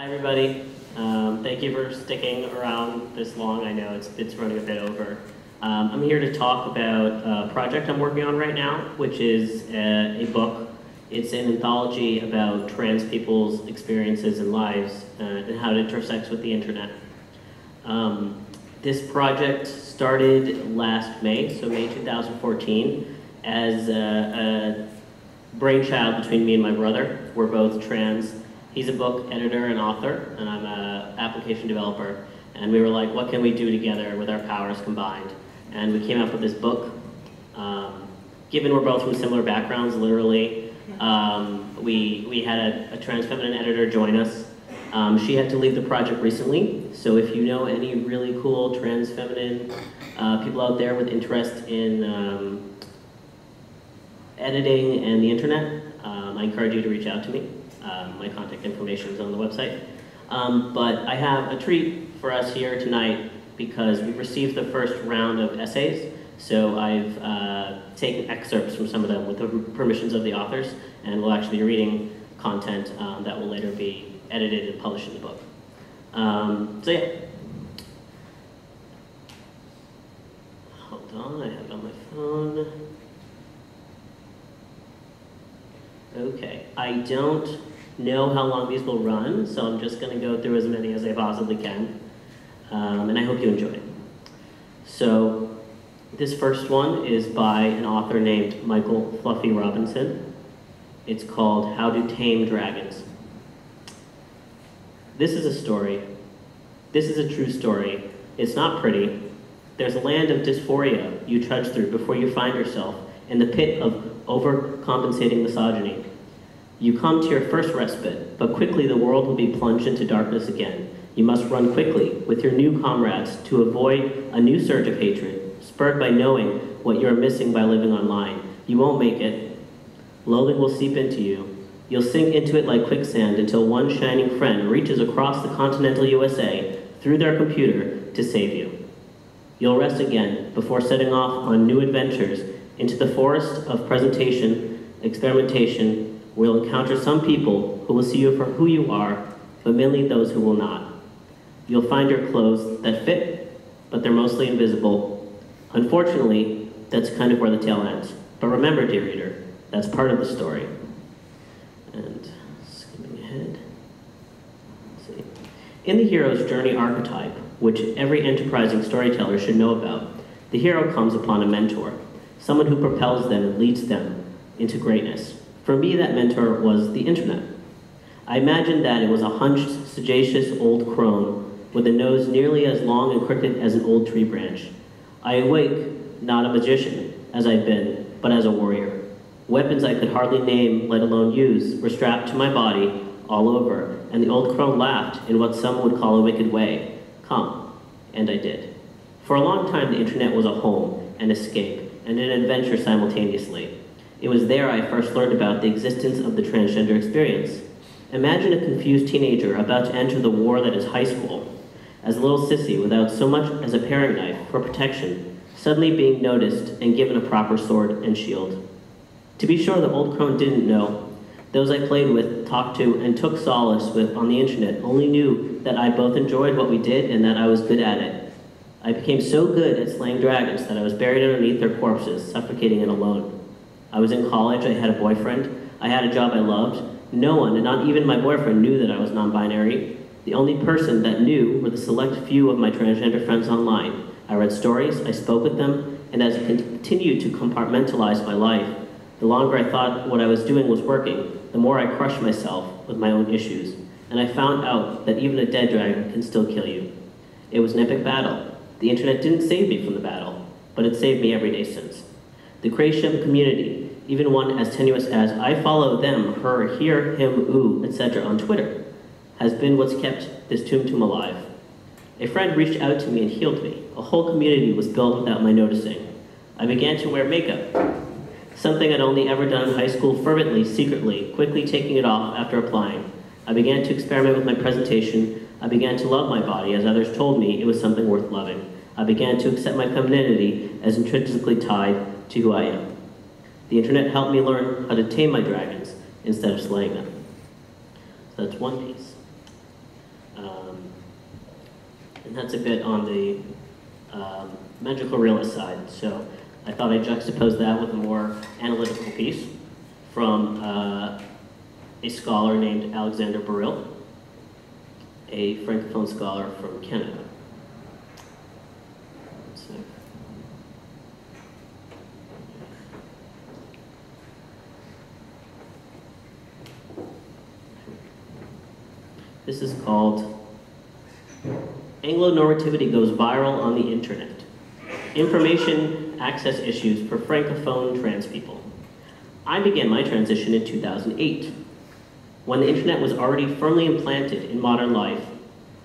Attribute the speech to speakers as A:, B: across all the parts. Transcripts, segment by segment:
A: Hi, everybody. Um, thank you for sticking around this long. I know it's, it's running a bit over. Um, I'm here to talk about a project I'm working on right now, which is a, a book. It's an anthology about trans people's experiences and lives uh, and how it intersects with the internet. Um, this project started last May, so May 2014, as a, a brainchild between me and my brother. We're both trans He's a book editor and author, and I'm an application developer. And we were like, what can we do together with our powers combined? And we came up with this book. Um, given we're both from similar backgrounds, literally, um, we, we had a, a trans feminine editor join us. Um, she had to leave the project recently, so if you know any really cool trans feminine uh, people out there with interest in um, editing and the internet, um, I encourage you to reach out to me. Um, my contact information is on the website. Um, but I have a treat for us here tonight because we've received the first round of essays. So I've uh, taken excerpts from some of them with the permissions of the authors, and we'll actually be reading content um, that will later be edited and published in the book. Um, so yeah. Hold on, I have it on my phone. Okay, I don't know how long these will run, so I'm just going to go through as many as I possibly can. Um, and I hope you enjoy it. So, this first one is by an author named Michael Fluffy Robinson. It's called How to Tame Dragons. This is a story. This is a true story. It's not pretty. There's a land of dysphoria you trudge through before you find yourself in the pit of overcompensating misogyny. You come to your first respite, but quickly the world will be plunged into darkness again. You must run quickly with your new comrades to avoid a new surge of hatred, spurred by knowing what you are missing by living online. You won't make it. Loathing will seep into you. You'll sink into it like quicksand until one shining friend reaches across the continental USA through their computer to save you. You'll rest again before setting off on new adventures into the forest of presentation, experimentation, We'll encounter some people who will see you for who you are, but mainly those who will not. You'll find your clothes that fit, but they're mostly invisible. Unfortunately, that's kind of where the tale ends. But remember, dear reader, that's part of the story. And skipping ahead. see. In the hero's journey archetype, which every enterprising storyteller should know about, the hero comes upon a mentor, someone who propels them and leads them into greatness. For me, that mentor was the internet. I imagined that it was a hunched, sagacious old crone with a nose nearly as long and crooked as an old tree branch. I awake, not a magician, as I'd been, but as a warrior. Weapons I could hardly name, let alone use, were strapped to my body all over, and the old crone laughed in what some would call a wicked way. Come. And I did. For a long time, the internet was a home, an escape, and an adventure simultaneously. It was there I first learned about the existence of the transgender experience. Imagine a confused teenager about to enter the war that is high school, as a little sissy without so much as a paring knife for protection, suddenly being noticed and given a proper sword and shield. To be sure, the old crone didn't know. Those I played with, talked to, and took solace with on the internet only knew that I both enjoyed what we did and that I was good at it. I became so good at slaying dragons that I was buried underneath their corpses, suffocating and alone. I was in college, I had a boyfriend, I had a job I loved. No one, and not even my boyfriend, knew that I was non binary. The only person that knew were the select few of my transgender friends online. I read stories, I spoke with them, and as I continued to compartmentalize my life, the longer I thought what I was doing was working, the more I crushed myself with my own issues. And I found out that even a dead dragon can still kill you. It was an epic battle. The internet didn't save me from the battle, but it saved me every day since. The a community, even one as tenuous as I follow them, her, here, him, ooh, etc. on Twitter, has been what's kept this Tum Tum alive. A friend reached out to me and healed me. A whole community was built without my noticing. I began to wear makeup, something I'd only ever done in high school fervently, secretly, quickly taking it off after applying. I began to experiment with my presentation. I began to love my body as others told me it was something worth loving. I began to accept my femininity as intrinsically tied to who I am. The internet helped me learn how to tame my dragons instead of slaying them. So that's one piece. Um, and that's a bit on the um, magical realist side. So I thought I'd juxtapose that with a more analytical piece from uh, a scholar named Alexander Baril, a Francophone scholar from Canada. This is called Anglo-normativity goes viral on the internet. Information access issues for Francophone trans people. I began my transition in 2008, when the internet was already firmly implanted in modern life.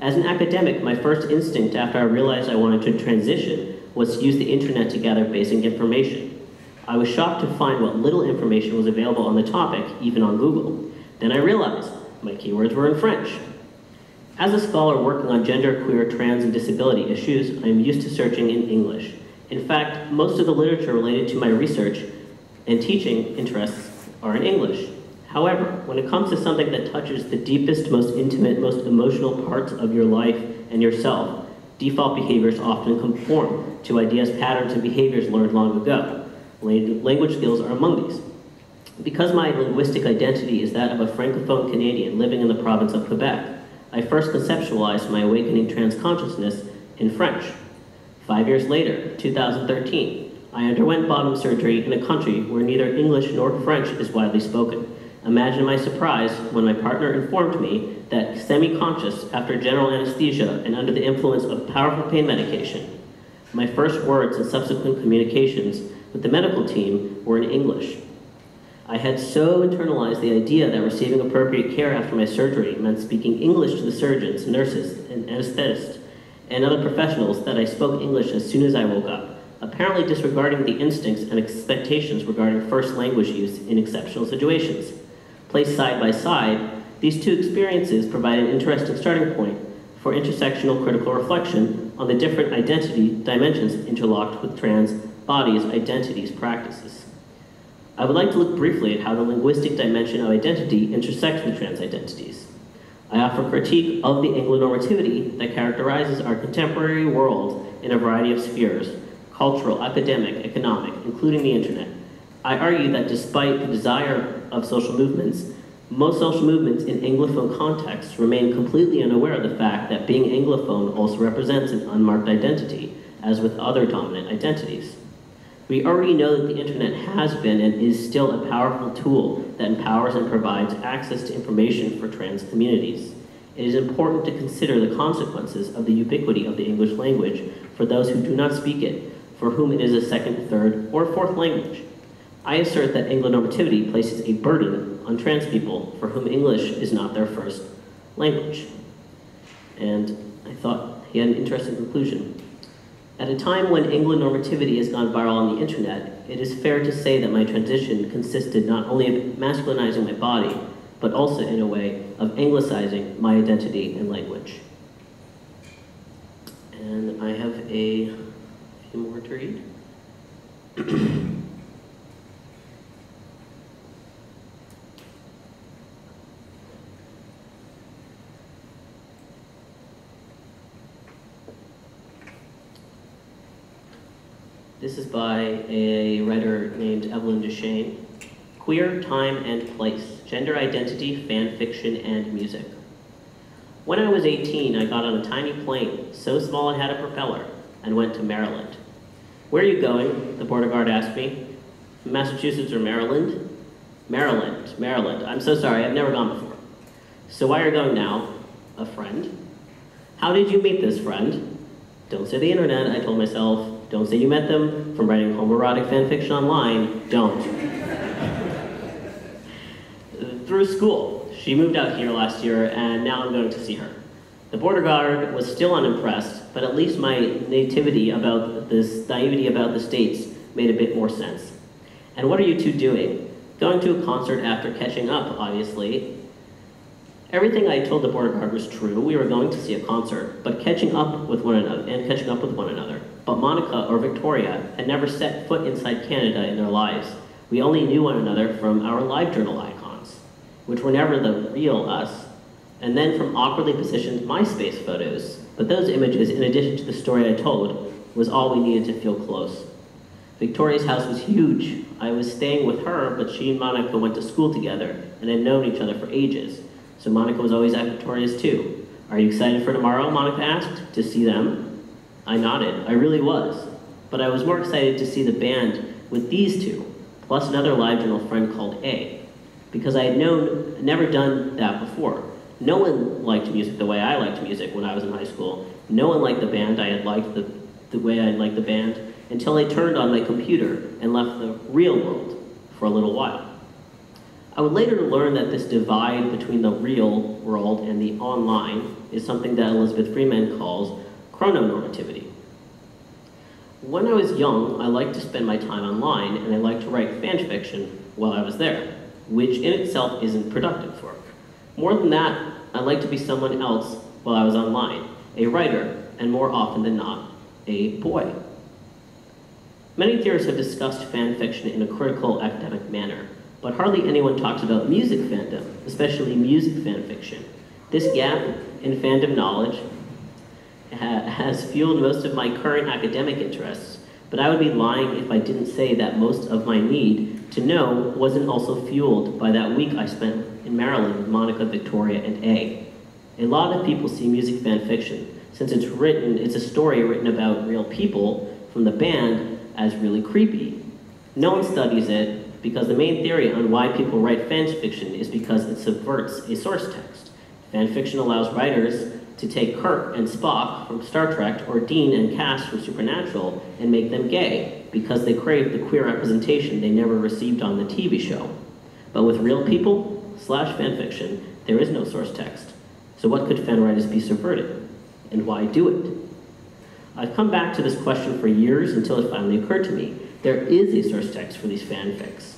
A: As an academic, my first instinct after I realized I wanted to transition was to use the internet to gather basic information. I was shocked to find what little information was available on the topic, even on Google. Then I realized my keywords were in French. As a scholar working on gender, queer, trans, and disability issues, I am used to searching in English. In fact, most of the literature related to my research and teaching interests are in English. However, when it comes to something that touches the deepest, most intimate, most emotional parts of your life and yourself, default behaviors often conform to ideas, patterns, and behaviors learned long ago. Language skills are among these. Because my linguistic identity is that of a Francophone Canadian living in the province of Quebec, I first conceptualized my awakening trans consciousness in French. Five years later, 2013, I underwent bottom surgery in a country where neither English nor French is widely spoken. Imagine my surprise when my partner informed me that semi-conscious after general anesthesia and under the influence of powerful pain medication, my first words and subsequent communications with the medical team were in English. I had so internalized the idea that receiving appropriate care after my surgery meant speaking English to the surgeons, nurses, and anesthetists, and other professionals that I spoke English as soon as I woke up, apparently disregarding the instincts and expectations regarding first language use in exceptional situations. Placed side by side, these two experiences provide an interesting starting point for intersectional critical reflection on the different identity dimensions interlocked with trans bodies, identities, practices. I would like to look briefly at how the linguistic dimension of identity intersects with trans identities. I offer critique of the Anglo-normativity that characterizes our contemporary world in a variety of spheres, cultural, academic, economic, including the internet. I argue that despite the desire of social movements, most social movements in Anglophone contexts remain completely unaware of the fact that being Anglophone also represents an unmarked identity, as with other dominant identities. We already know that the internet has been and is still a powerful tool that empowers and provides access to information for trans communities. It is important to consider the consequences of the ubiquity of the English language for those who do not speak it, for whom it is a second, third, or fourth language. I assert that Anglo-normativity places a burden on trans people for whom English is not their first language. And I thought he had an interesting conclusion. At a time when Anglo-normativity has gone viral on the internet, it is fair to say that my transition consisted not only of masculinizing my body, but also in a way of anglicizing my identity and language. And I have a few more to read. This is by a writer named Evelyn Duchesne. Queer, Time, and Place, Gender Identity, Fan Fiction, and Music. When I was 18, I got on a tiny plane, so small it had a propeller, and went to Maryland. Where are you going? The border guard asked me. Massachusetts or Maryland? Maryland, Maryland. I'm so sorry, I've never gone before. So why are you going now? A friend. How did you meet this friend? Don't say the internet, I told myself. Don't say you met them from writing homoerotic fan fiction online. Don't. Through school. She moved out here last year, and now I'm going to see her. The border guard was still unimpressed, but at least my nativity about this naivety about the states made a bit more sense. And what are you two doing? Going to a concert after catching up, obviously. Everything I told the border guard was true. We were going to see a concert, but catching up with one another and catching up with one another. But Monica or Victoria had never set foot inside Canada in their lives. We only knew one another from our LiveJournal icons, which were never the real us. and then from awkwardly positioned MySpace photos. But those images, in addition to the story I told, was all we needed to feel close. Victoria's house was huge. I was staying with her, but she and Monica went to school together and had known each other for ages. So Monica was always at Victoria's too. Are you excited for tomorrow? Monica asked. To see them? I nodded. I really was. But I was more excited to see the band with these two, plus another live journal friend called A, because I had known, never done that before. No one liked music the way I liked music when I was in high school. No one liked the band I had liked the, the way I liked the band until I turned on my computer and left the real world for a little while. I would later learn that this divide between the real world and the online is something that Elizabeth Freeman calls chrononormativity. When I was young, I liked to spend my time online and I liked to write fan fiction while I was there, which in itself isn't productive work. More than that, I liked to be someone else while I was online, a writer, and more often than not, a boy. Many theorists have discussed fan fiction in a critical academic manner, but hardly anyone talks about music fandom, especially music fan fiction. This gap in fandom knowledge has fueled most of my current academic interests, but I would be lying if I didn't say that most of my need to know wasn't also fueled by that week I spent in Maryland with Monica, Victoria, and A. A lot of people see music fan fiction, since it's written, it's a story written about real people from the band as really creepy. No one studies it because the main theory on why people write fan fiction is because it subverts a source text. Fan fiction allows writers to take Kirk and Spock from Star Trek or Dean and Cas from Supernatural and make them gay because they crave the queer representation they never received on the TV show. But with real people slash fanfiction, there is no source text. So what could fan writers be subverted? And why do it? I've come back to this question for years until it finally occurred to me. There is a source text for these fanfics,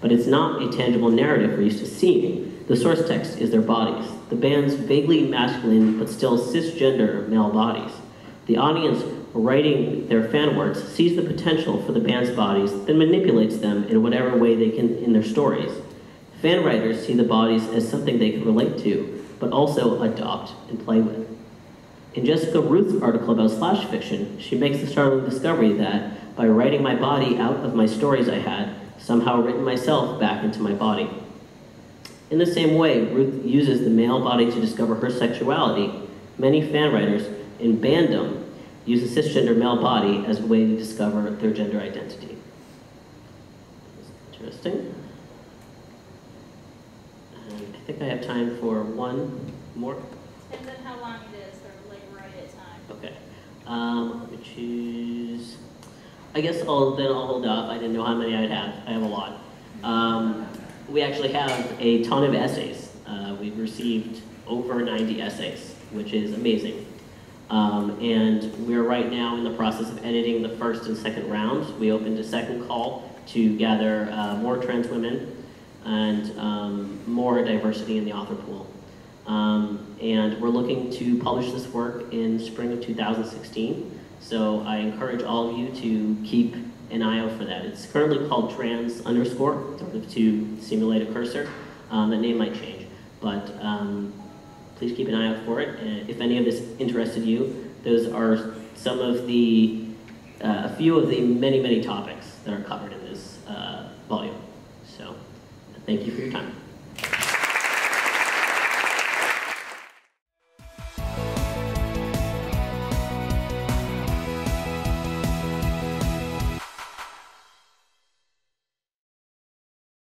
A: but it's not a tangible narrative we're used to seeing. The source text is their bodies, the band's vaguely masculine but still cisgender male bodies. The audience writing their fan works sees the potential for the band's bodies, then manipulates them in whatever way they can in their stories. Fan writers see the bodies as something they can relate to, but also adopt and play with. In Jessica Ruth's article about slash fiction, she makes the startling discovery that by writing my body out of my stories I had, somehow written myself back into my body. In the same way, Ruth uses the male body to discover her sexuality. Many fan writers in bandom use a cisgender male body as a way to discover their gender identity. Interesting. And I think I have time for one more.
B: Depends on how long it is, or like right at time.
A: Okay. Um, let me choose. I guess I'll then I'll hold off. I didn't know how many I'd have. I have a lot. Um, we actually have a ton of essays. Uh, we've received over 90 essays, which is amazing. Um, and we're right now in the process of editing the first and second rounds. We opened a second call to gather uh, more trans women and um, more diversity in the author pool. Um, and we're looking to publish this work in spring of 2016. So I encourage all of you to keep an IO for that. It's currently called trans underscore, to simulate a cursor. Um, that name might change, but um, please keep an eye out for it. And if any of this interested you, those are some of the, uh, a few of the many, many topics that are covered in this uh, volume. So thank you for your time.